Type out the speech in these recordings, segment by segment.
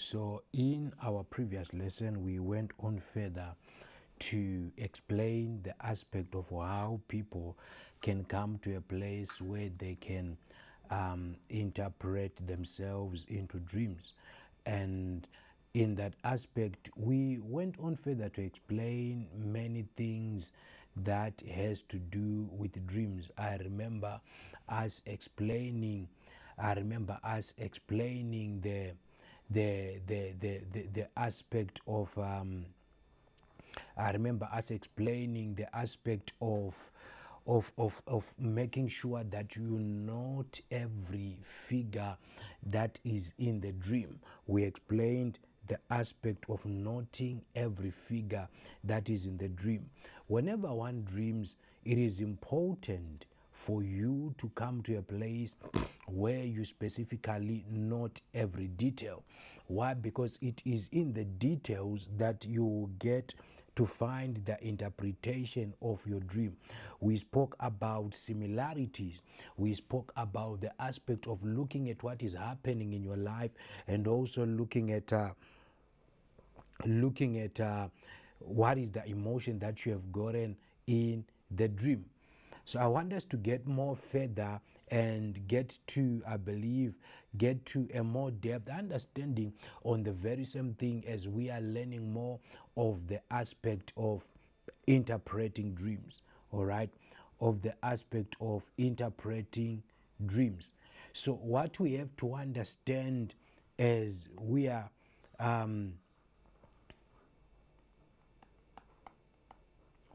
So, in our previous lesson, we went on further to explain the aspect of how people can come to a place where they can um, interpret themselves into dreams. And in that aspect, we went on further to explain many things that has to do with dreams. I remember us explaining. I remember us explaining the the the the the, the aspect of. Um, I remember us explaining the aspect of of, of, of making sure that you note every figure that is in the dream. We explained the aspect of noting every figure that is in the dream. Whenever one dreams, it is important for you to come to a place where you specifically note every detail. Why? Because it is in the details that you get to find the interpretation of your dream. We spoke about similarities. We spoke about the aspect of looking at what is happening in your life and also looking at uh, looking at uh, what is the emotion that you have gotten in the dream. So I want us to get more further and get to, I believe, get to a more depth understanding on the very same thing as we are learning more of the aspect of interpreting dreams, all right, of the aspect of interpreting dreams. So, what we have to understand as we are um,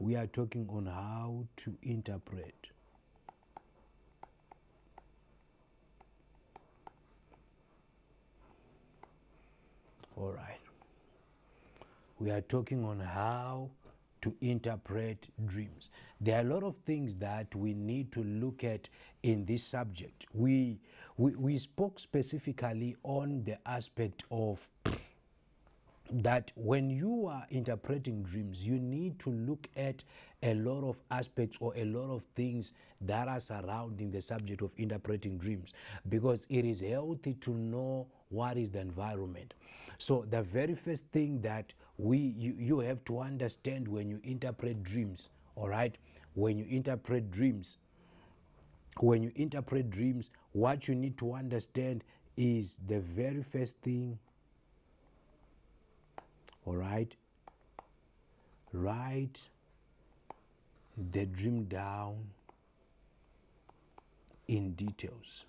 we are talking on how to interpret. All right. We are talking on how to interpret dreams. There are a lot of things that we need to look at in this subject. We we, we spoke specifically on the aspect of that when you are interpreting dreams, you need to look at a lot of aspects or a lot of things that are surrounding the subject of interpreting dreams because it is healthy to know what is the environment. So, the very first thing that we you, you have to understand when you interpret dreams, all right, when you interpret dreams, when you interpret dreams, what you need to understand is the very first thing all right? Write the dream down in details.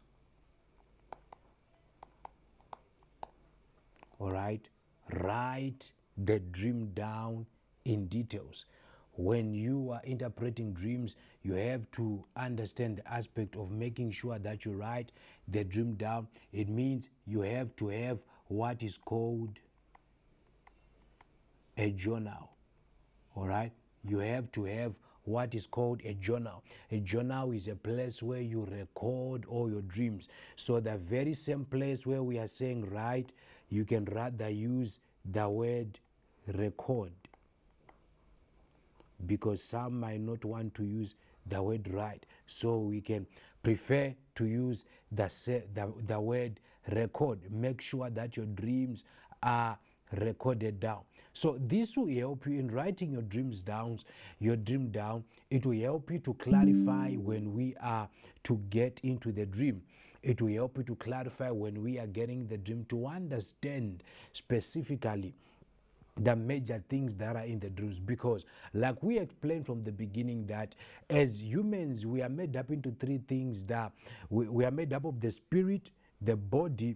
All right? Write the dream down in details. When you are interpreting dreams you have to understand the aspect of making sure that you write the dream down. It means you have to have what is called a journal. All right? You have to have what is called a journal. A journal is a place where you record all your dreams. So, the very same place where we are saying write, you can rather use the word record because some might not want to use the word write. So, we can prefer to use the, the, the word record. Make sure that your dreams are recorded down. So this will help you in writing your dreams down, your dream down. It will help you to clarify when we are to get into the dream. It will help you to clarify when we are getting the dream to understand specifically the major things that are in the dreams because like we explained from the beginning that as humans we are made up into three things that we, we are made up of the spirit the body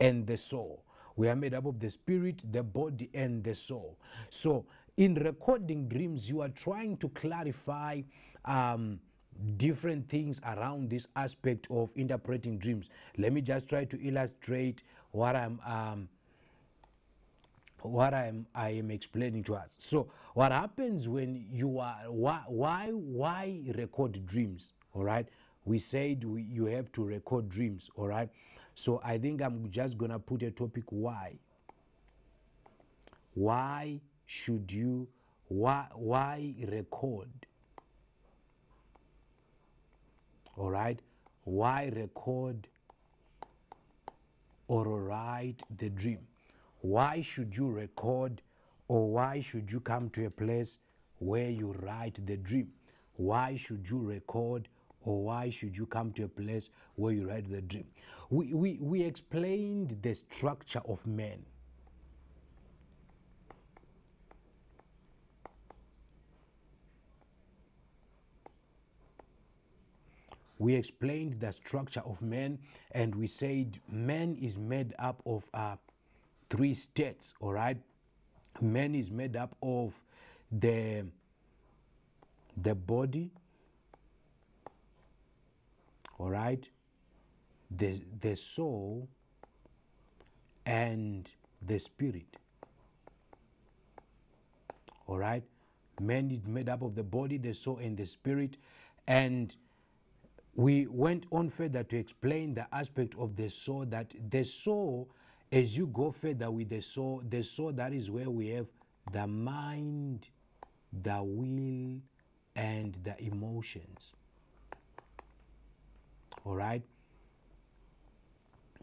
and the soul we are made up of the spirit, the body, and the soul. So, in recording dreams, you are trying to clarify um, different things around this aspect of interpreting dreams. Let me just try to illustrate what I'm. Um, what I'm I am explaining to us. So what happens when you are why why why record dreams? All right, we said we, you have to record dreams. All right, so I think I'm just going to put a topic why. Why should you, why, why record? All right? Why record or write the dream? why should you record or why should you come to a place where you write the dream? Why should you record or why should you come to a place where you write the dream? We, we, we explained the structure of man. we explained the structure of man and we said man is made up of uh, three states all right man is made up of the the body all right? The the soul and the spirit. All right? Man is made up of the body the soul and the spirit. And we went on further to explain the aspect of the soul that the soul as you go further with the soul the soul that is where we have the mind the will and the emotions all right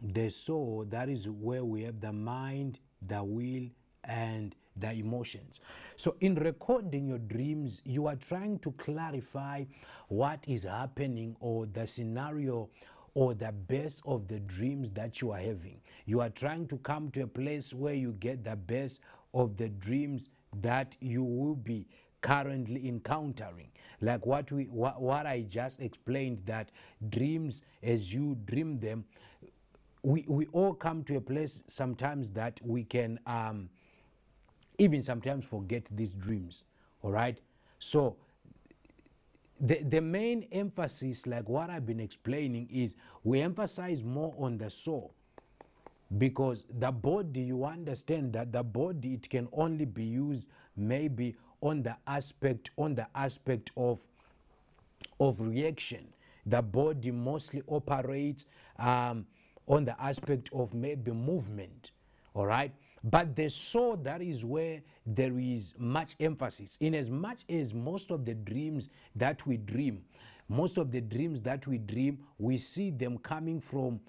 the soul that is where we have the mind the will and the emotions. So, in recording your dreams, you are trying to clarify what is happening or the scenario or the best of the dreams that you are having. You are trying to come to a place where you get the best of the dreams that you will be currently encountering. Like what we what, what i just explained that dreams as you dream them we, we all come to a place sometimes that we can um, even sometimes forget these dreams all right so the, the main emphasis like what i've been explaining is we emphasize more on the soul. Because the body you understand that the body it can only be used maybe on the aspect on the aspect of of reaction the body mostly operates um, on the aspect of maybe movement all right but the soul, that is where there is much emphasis. In as much as most of the dreams that we dream, most of the dreams that we dream, we see them coming from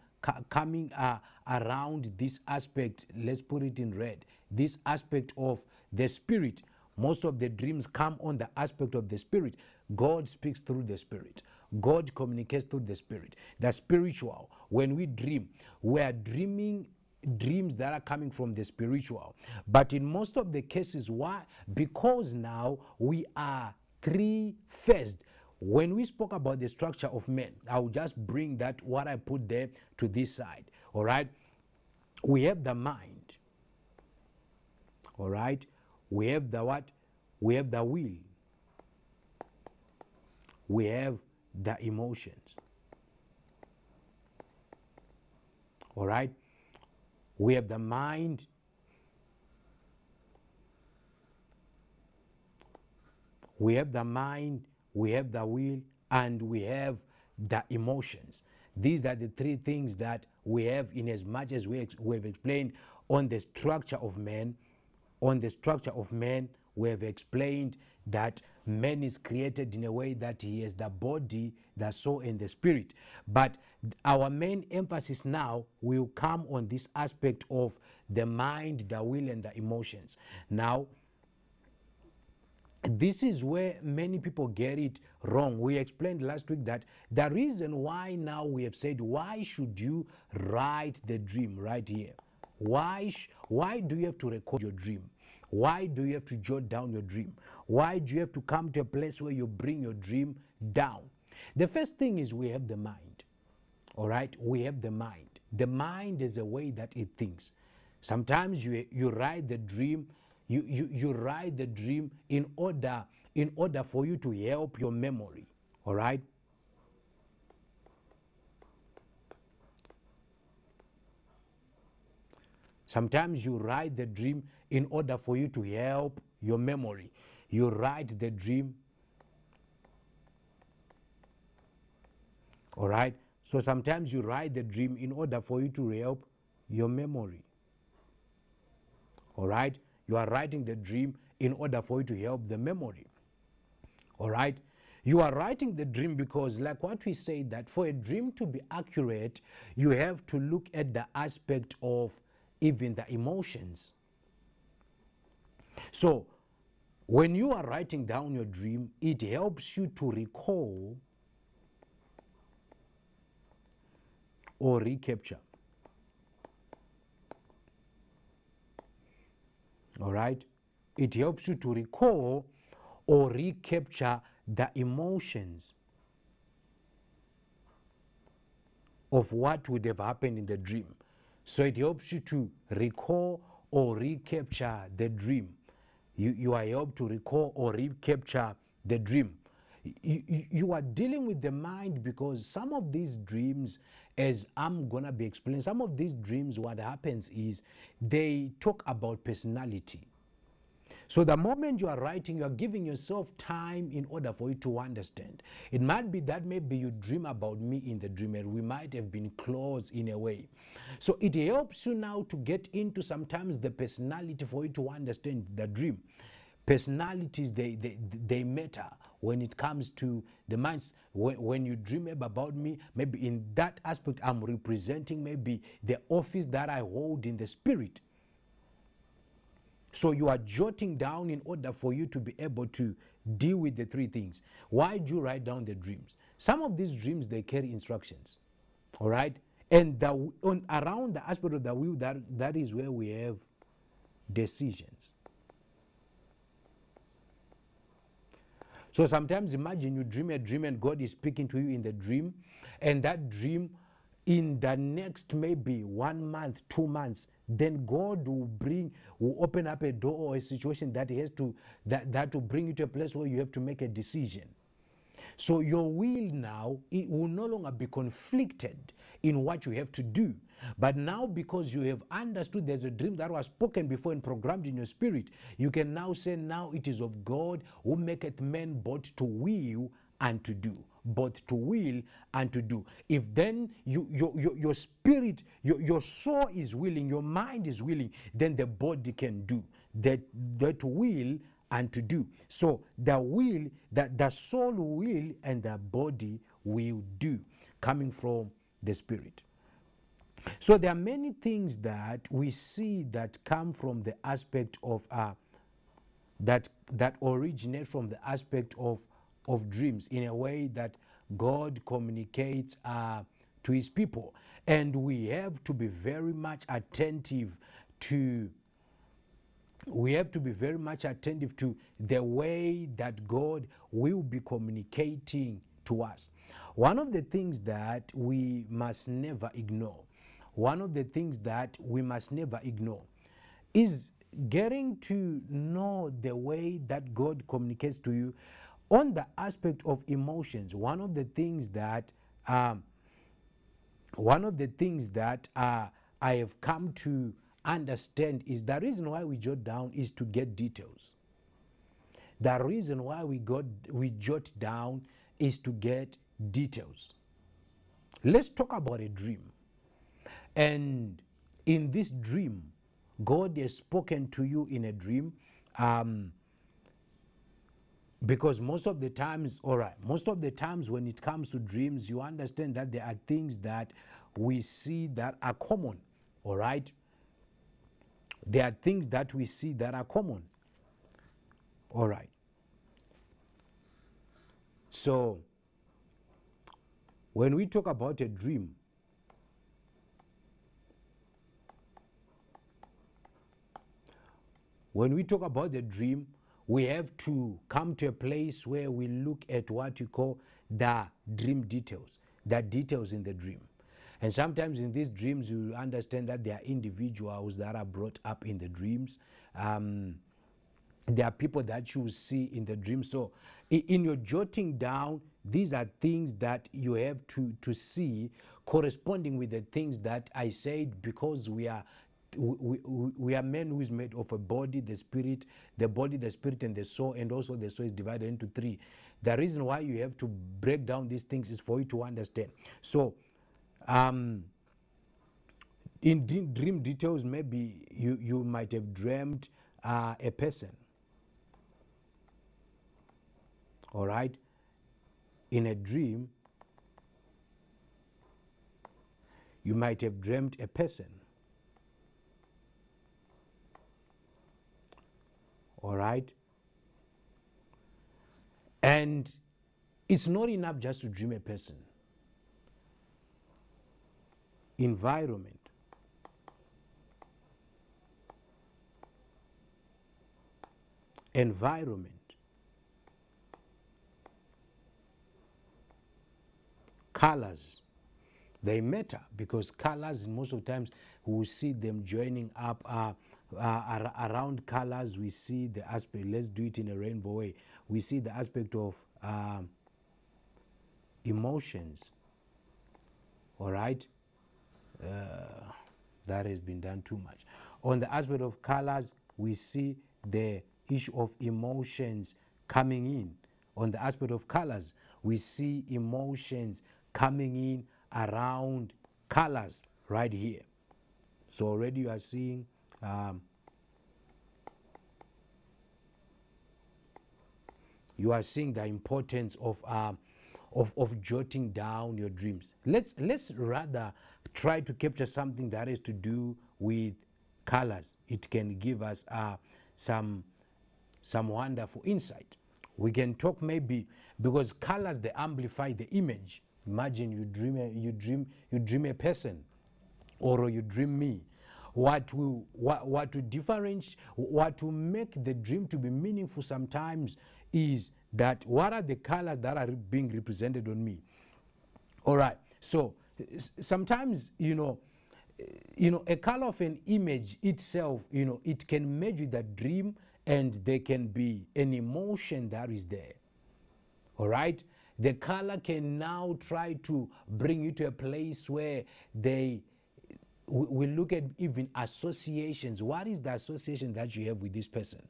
coming uh, around this aspect. Let's put it in red. This aspect of the spirit. Most of the dreams come on the aspect of the spirit. God speaks through the spirit. God communicates through the spirit. The spiritual. When we dream, we are dreaming dreams that are coming from the spiritual. But in most of the cases, why? Because now we are three phased. When we spoke about the structure of men, I'll just bring that what I put there to this side. All right. We have the mind. All right. We have the what? We have the will. We have the emotions. All right. We have the mind. We have the mind, we have the will, and we have the emotions. These are the three things that we have in as much as we, we have explained on the structure of man. On the structure of man, we have explained that man is created in a way that he has the body, the soul, and the spirit. But our main emphasis now will come on this aspect of the mind, the will, and the emotions. Now, this is where many people get it wrong. We explained last week that the reason why now we have said, why should you write the dream right here? Why, why do you have to record your dream? Why do you have to jot down your dream? Why do you have to come to a place where you bring your dream down? The first thing is we have the mind. All right? We have the mind. The mind is a way that it thinks. Sometimes you, you write the dream, you, you, you write the dream in order, in order for you to help your memory. All right? Sometimes you write the dream in order for you to help your memory. You write the dream. All right? So sometimes you write the dream in order for you to help your memory. All right? You are writing the dream in order for you to help the memory. All right? You are writing the dream because, like what we say, that for a dream to be accurate, you have to look at the aspect of even the emotions. So, when you are writing down your dream, it helps you to recall or recapture. All right? It helps you to recall or recapture the emotions of what would have happened in the dream. So it helps you to recall or recapture the dream. You, you are able to recall or recapture the dream. You, you, are dealing with the mind because some of these dreams, as I'm gonna be explaining, some of these dreams, what happens is they talk about personality. So the moment you are writing, you are giving yourself time in order for you to understand. It might be that maybe you dream about me in the dream and we might have been close in a way. So it helps you now to get into sometimes the personality for you to understand the dream. Personalities, they, they, they matter when it comes to the minds. When, when you dream about me, maybe in that aspect, I'm representing maybe the office that I hold in the spirit. So you are jotting down in order for you to be able to deal with the three things. Why do you write down the dreams? Some of these dreams they carry instructions. All right? And the, on, around the aspect of the will, that, that is where we have decisions. So sometimes imagine you dream a dream and God is speaking to you in the dream, and that dream in the next maybe one month, two months, then God will bring, will open up a door or a situation that He has to, that, that will bring you to a place where you have to make a decision. So your will now, it will no longer be conflicted in what you have to do. But now, because you have understood there's a dream that was spoken before and programmed in your spirit, you can now say, Now it is of God who maketh men both to will and to do both to will and to do. If then you, your, your, your spirit, your, your soul is willing, your mind is willing, then the body can do that, that will and to do. So the will, that the soul will and the body will do, coming from the spirit. So there are many things that we see that come from the aspect of uh, that that originate from the aspect of of dreams in a way that God communicates uh, to his people. And we have to be very much attentive to we have to be very much attentive to the way that God will be communicating to us. One of the things that we must never ignore, one of the things that we must never ignore is getting to know the way that God communicates to you on the aspect of emotions, one of the things that um, one of the things that uh, I have come to understand is the reason why we jot down is to get details. The reason why we got we jot down is to get details. Let's talk about a dream. And in this dream, God has spoken to you in a dream. Um, because most of the times all right most of the times when it comes to dreams you understand that there are things that we see that are common all right? There are things that we see that are common all right? So when we talk about a dream when we talk about the dream we have to come to a place where we look at what you call the dream details, the details in the dream. And sometimes in these dreams, you understand that there are individuals that are brought up in the dreams. Um, there are people that you see in the dream. So, in your jotting down, these are things that you have to, to see corresponding with the things that I said because we are we, we, we are men who is made of a body, the spirit, the body, the spirit, and the soul, and also the soul is divided into three. The reason why you have to break down these things is for you to understand. So, um, in dream details, maybe you, you might have dreamed uh, a person. All right? In a dream, you might have dreamed a person All right? And it's not enough just to dream a person. Environment. Environment. Colors. They matter because colors, most of the times, we see them joining up uh, uh, around colors. We see the aspect, let's do it in a rainbow way. We see the aspect of um, emotions. All right? Uh, that has been done too much. On the aspect of colors, we see the issue of emotions coming in. On the aspect of colors, we see emotions coming in around colors right here. So already you are seeing um, you are seeing the importance of, um, of, of jotting down your dreams. Let's, let's rather try to capture something that has to do with colors. It can give us uh, some, some wonderful insight. We can talk maybe because colors they amplify the image Imagine you dream a, you dream you dream a person, or you dream me. What will what what to differentiate what to make the dream to be meaningful sometimes is that what are the colors that are being represented on me. All right. So sometimes you know you know a color of an image itself you know it can merge with a dream and there can be an emotion that is there all right the color can now try to bring you to a place where they we look at even associations. What is the association that you have with this person?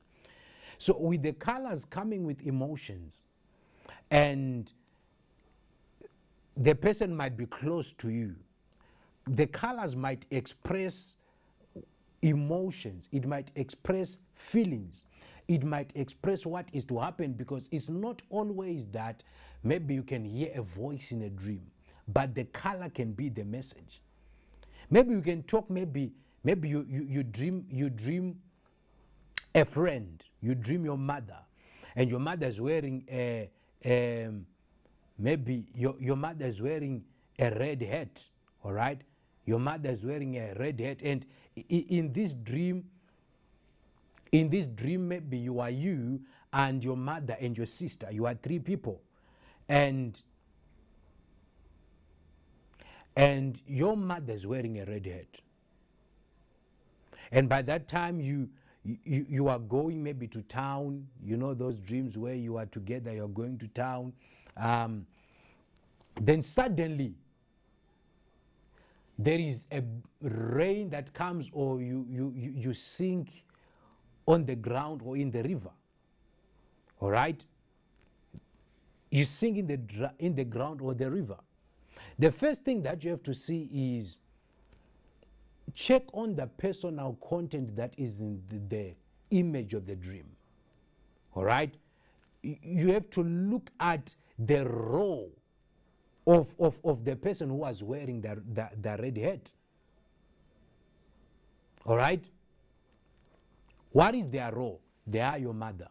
So, with the colors coming with emotions, and the person might be close to you, the colors might express emotions, it might express feelings, it might express what is to happen because it's not always that Maybe you can hear a voice in a dream, but the color can be the message. Maybe you can talk, maybe, maybe you, you, you dream, you dream a friend, you dream your mother, and your mother is wearing a, a maybe your, your mother is wearing a red hat, all right? Your mother is wearing a red hat, and in this dream, in this dream, maybe you are you and your mother and your sister. You are three people and and your mother's wearing a red hat. And by that time you, you you are going maybe to town. You know those dreams where you are together you're going to town. Um, then suddenly there is a rain that comes or you, you, you, you sink on the ground or in the river. All right? You sink in the, in the ground or the river. The first thing that you have to see is check on the personal content that is in the, image of the dream. All right? You have to look at the role of, of, of the person who was wearing the, the, the red hat. All right? What is their role? They are your mother.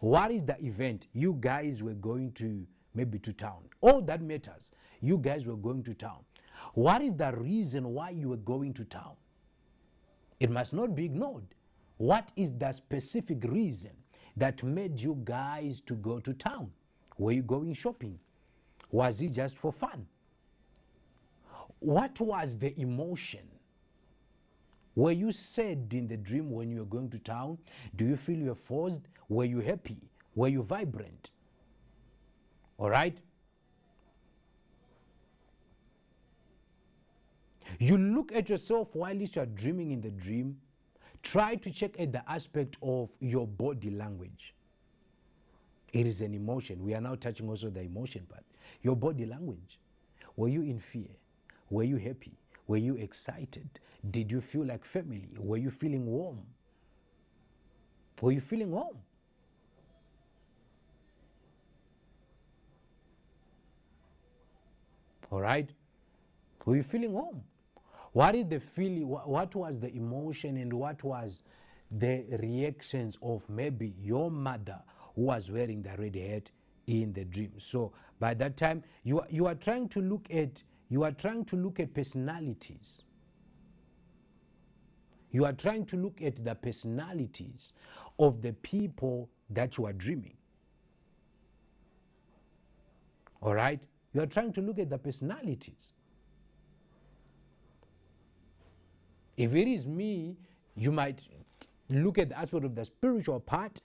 What is the event? You guys were going to maybe to town. All that matters. You guys were going to town. What is the reason why you were going to town? It must not be ignored. What is the specific reason that made you guys to go to town? Were you going shopping? Was it just for fun? What was the emotion? Were you sad in the dream when you were going to town? Do you feel you were forced? Were you happy? Were you vibrant? All right? You look at yourself while you are dreaming in the dream. Try to check at the aspect of your body language. It is an emotion. We are now touching also the emotion part. Your body language. Were you in fear? Were you happy? Were you excited? Did you feel like family? Were you feeling warm? Were you feeling warm? All right? Were you feeling warm? What is the feeling? What was the emotion and what was the reactions of maybe your mother who was wearing the red hat in the dream. So by that time, you are, you are trying to look at you are trying to look at personalities. You are trying to look at the personalities of the people that you are dreaming. All right? You are trying to look at the personalities. If it is me, you might look at the aspect of the spiritual part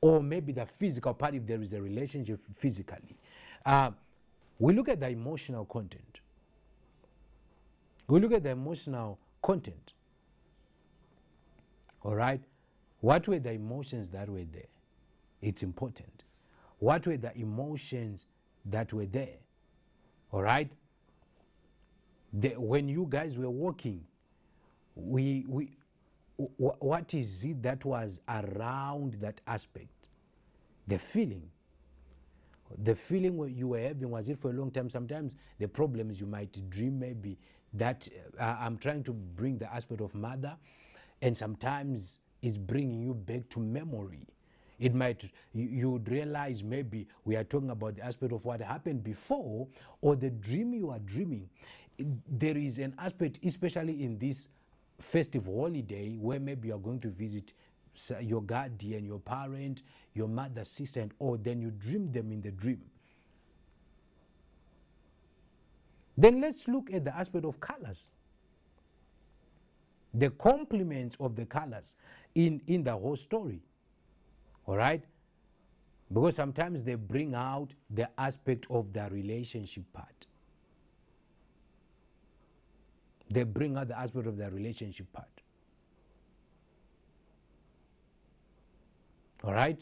or maybe the physical part if there is a relationship physically. Uh, we look at the emotional content. We look at the emotional content. All right? What were the emotions that were there? It's important. What were the emotions that were there? All right? The, when you guys were walking, we, we, what is it that was around that aspect? The feeling. The feeling you were having, was it for a long time? Sometimes the problems you might dream maybe that uh, I'm trying to bring the aspect of mother, and sometimes it's bringing you back to memory. It might, you, you would realize maybe we are talking about the aspect of what happened before or the dream you are dreaming. There is an aspect, especially in this festive holiday where maybe you're going to visit your guardian, your parent, your mother, sister, and all, then you dream them in the dream. Then let's look at the aspect of colors. The complements of the colors in, in the whole story. All right? Because sometimes they bring out the aspect of the relationship part. They bring out the aspect of their relationship part. All right?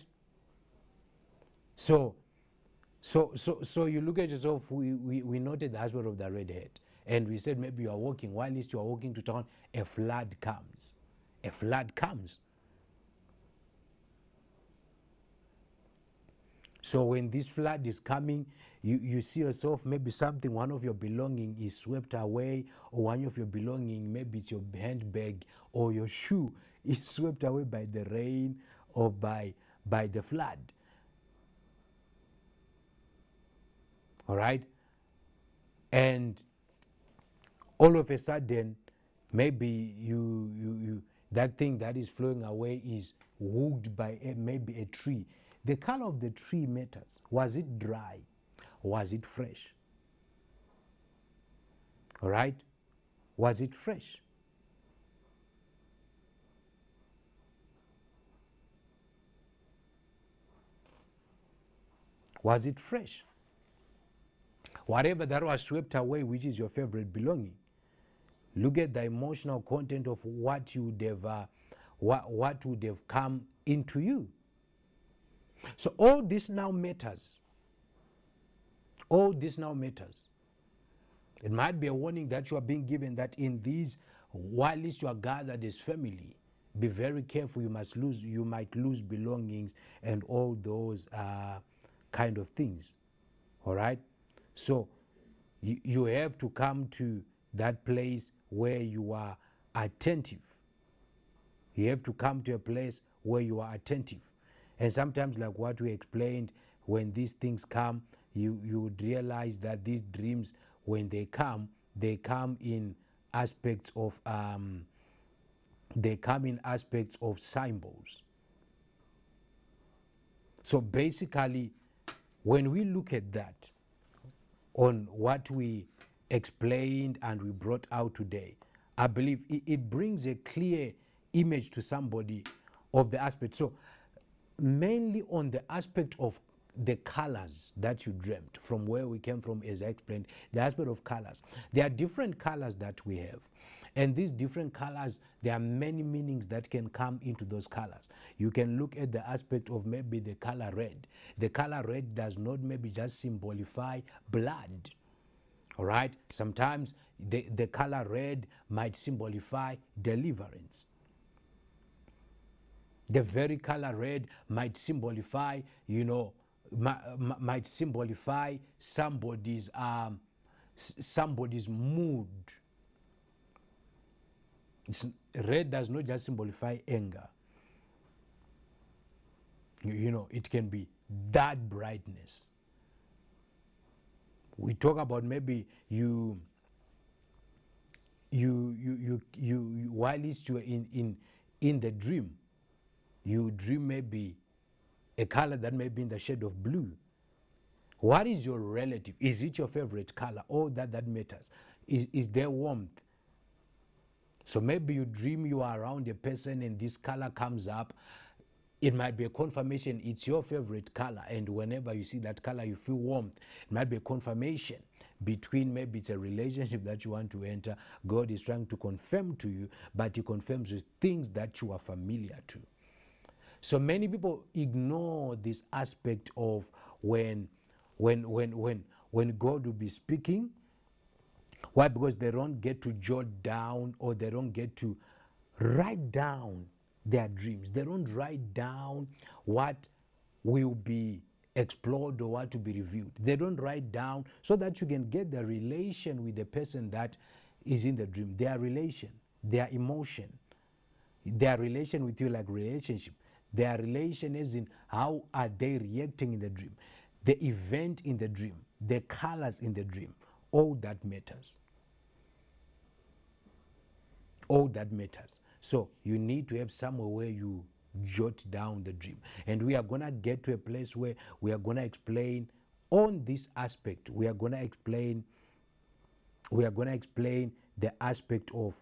So, so, so, so you look at yourself, we, we, we noted the aspect of the red head. And we said maybe you are walking, while you are walking to town, a flood comes. A flood comes. So when this flood is coming, you, you see yourself, maybe something, one of your belonging is swept away, or one of your belonging, maybe it's your handbag or your shoe, is swept away by the rain or by, by the flood. All right? And all of a sudden, maybe you, you, you that thing that is flowing away is hooked by a, maybe a tree. The color of the tree matters. Was it dry? Was it fresh? All right? Was it fresh? Was it fresh? Whatever that was swept away, which is your favorite belonging, look at the emotional content of what you would have, uh, what, what would have come into you. So all this now matters. All this now matters. It might be a warning that you are being given that in these, while you are gathered as family, be very careful. You must lose. You might lose belongings and all those uh, kind of things. All right. So you have to come to that place where you are attentive. You have to come to a place where you are attentive. And sometimes, like what we explained, when these things come, you, you would realize that these dreams, when they come, they come in aspects of um, they come in aspects of symbols. So basically, when we look at that on what we explained and we brought out today, I believe it, it brings a clear image to somebody of the aspect. So mainly on the aspect of the colors that you dreamt from where we came from as I explained the aspect of colors. There are different colors that we have and these different colors there are many meanings that can come into those colors. You can look at the aspect of maybe the color red. The color red does not maybe just symbolify blood all right? Sometimes the, the color red might symbolify deliverance the very color red might symbolify, you know, might symbolify somebody's um, somebody's mood. It's, red does not just simplify anger. You, you know, it can be that brightness. We talk about maybe you you you you you, you while you are in in in the dream you dream maybe a color that may be in the shade of blue. What is your relative? Is it your favorite color? All that that matters. Is, is there warmth? So maybe you dream you are around a person and this color comes up. It might be a confirmation it's your favorite color. And whenever you see that color you feel warmth. It might be a confirmation between maybe it's a relationship that you want to enter. God is trying to confirm to you but he confirms with things that you are familiar to so many people ignore this aspect of when when when when when god will be speaking why because they don't get to jot down or they don't get to write down their dreams. They don't write down what will be explored or what to be reviewed. They don't write down so that you can get the relation with the person that is in the dream, their relation, their emotion, their relation with you like relationship. Their relation is in how are they reacting in the dream, the event in the dream, the colors in the dream. All that matters. All that matters. So you need to have somewhere where you jot down the dream. And we are going to get to a place where we are going to explain on this aspect. We are going to explain we are going to explain the aspect of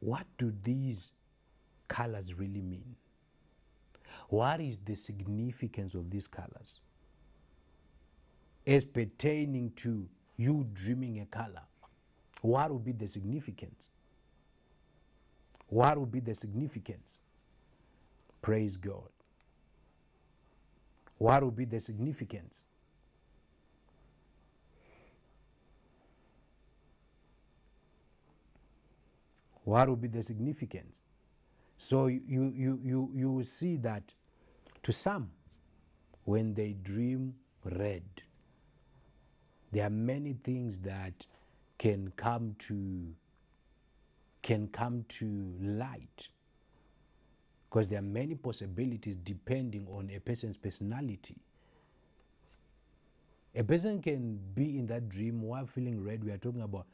what do these colors really mean? What is the significance of these colors? As pertaining to you dreaming a color, what would be the significance? What would be the significance? Praise God. What would be the significance? What would be the significance? So you, you, you, you will see that to some, when they dream red, there are many things that can come to can come to light because there are many possibilities depending on a person's personality. A person can be in that dream while feeling red. We are talking about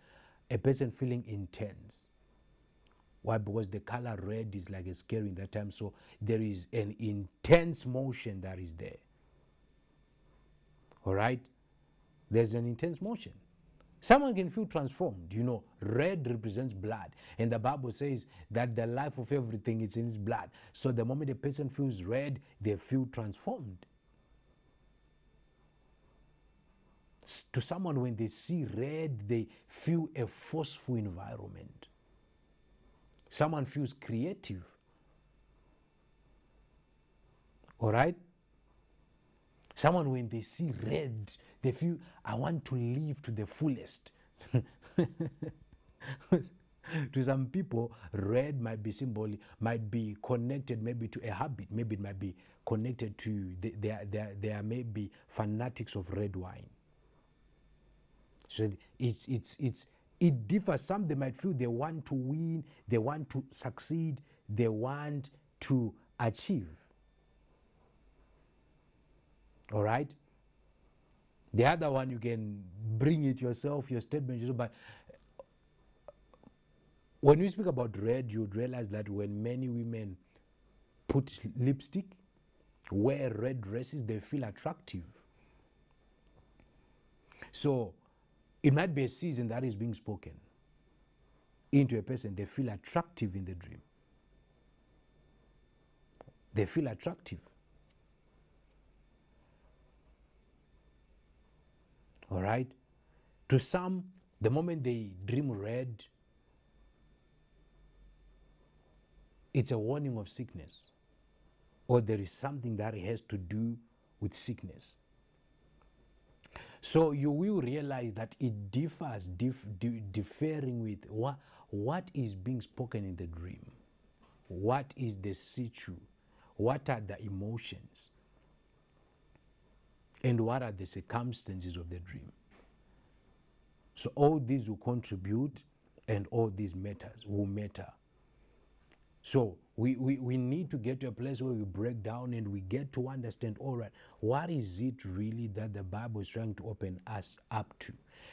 a person feeling intense. Why? Because the color red is like a scary in that time. So there is an intense motion that is there. All right? There's an intense motion. Someone can feel transformed. You know, red represents blood. And the Bible says that the life of everything is in his blood. So the moment a person feels red, they feel transformed. To someone, when they see red, they feel a forceful environment. Someone feels creative. All right? Someone, when they see red, they feel, I want to live to the fullest. to some people, red might be symbol, might be connected maybe to a habit. Maybe it might be connected to, they, are, they, are maybe fanatics of red wine. So it's, it's, it's, it differs. Some they might feel they want to win, they want to succeed, they want to achieve. All right? The other one, you can bring it yourself, your statement, but when we speak about red, you'd realize that when many women put lipstick, wear red dresses, they feel attractive. So it might be a season that is being spoken into a person, they feel attractive in the dream. They feel attractive. All right? To some, the moment they dream red, it's a warning of sickness, or there is something that has to do with sickness. So you will realize that it differs, dif- differing with what, what is being spoken in the dream, what is the situ, what are the emotions, and what are the circumstances of the dream. So all these will contribute and all these matters will matter So we, we, we need to get to a place where we break down and we get to understand all right, what is it really that the Bible is trying to open us up to?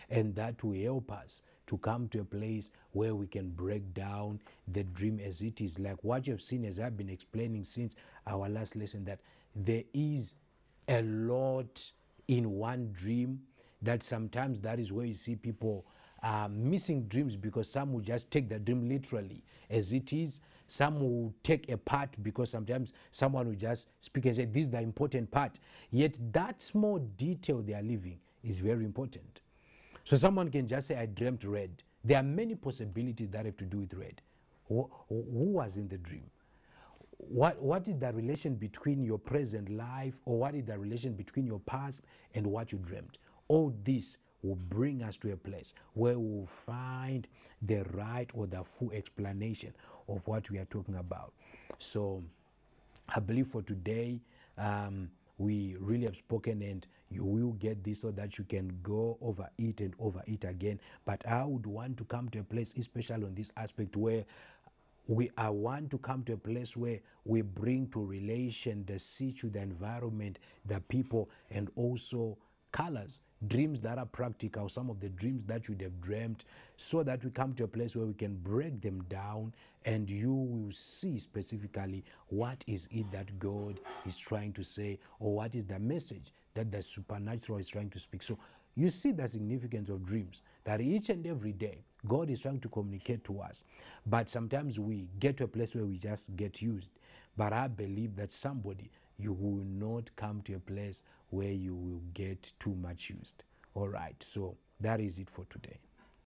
And that will help us to come to a place where we can break down the dream as it is. Like what you've seen, as I've been explaining since our last lesson, that there is a lot in one dream, that sometimes that is where you see people uh, missing dreams because some will just take the dream literally as it is some will take a part because sometimes someone will just speak and say, This is the important part. Yet that small detail they are leaving is very important. So someone can just say, I dreamt red. There are many possibilities that have to do with red. Who, who was in the dream? What, what is the relation between your present life or what is the relation between your past and what you dreamt? All this will bring us to a place where we'll find the right or the full explanation of what we are talking about. So I believe for today, um, we really have spoken and you will get this so that you can go over it and over it again. But I would want to come to a place, especially on this aspect, where we I want to come to a place where we bring to relation the situ, the environment, the people, and also colors dreams that are practical, some of the dreams that you'd have dreamt, so that we come to a place where we can break them down and you will see specifically what is it that God is trying to say or what is the message that the supernatural is trying to speak. So you see the significance of dreams that each and every day God is trying to communicate to us. But sometimes we get to a place where we just get used. But I believe that somebody you will not come to a place where you will get too much used. All right, so that is it for today.